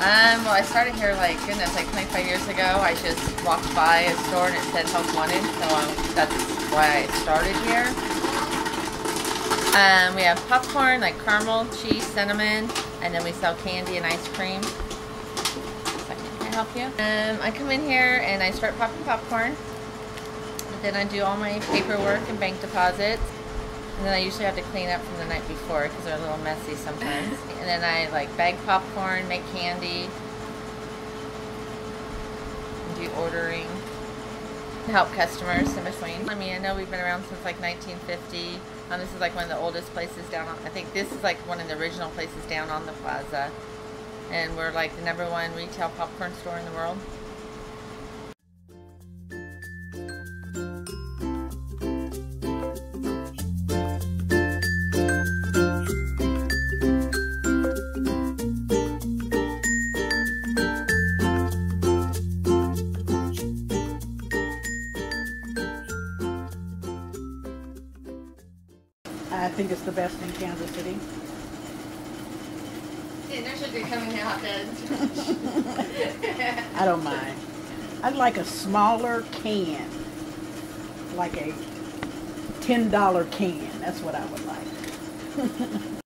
Um, well, I started here like goodness, like 25 years ago. I just walked by a store and it said "Help Wanted," so um, that's why I started here. Um, we have popcorn, like caramel, cheese, cinnamon, and then we sell candy and ice cream. Can I help you? Um, I come in here and I start popping popcorn. Then I do all my paperwork and bank deposits. And then I usually have to clean up from the night before because they're a little messy sometimes. and then I like bag popcorn, make candy, do ordering to help customers in between. I mean, I know we've been around since like 1950. Um, this is like one of the oldest places down on, I think this is like one of the original places down on the plaza. And we're like the number one retail popcorn store in the world. I think it's the best in Kansas City. Dinner should be coming out. I don't mind. I'd like a smaller can, like a ten dollar can. That's what I would like.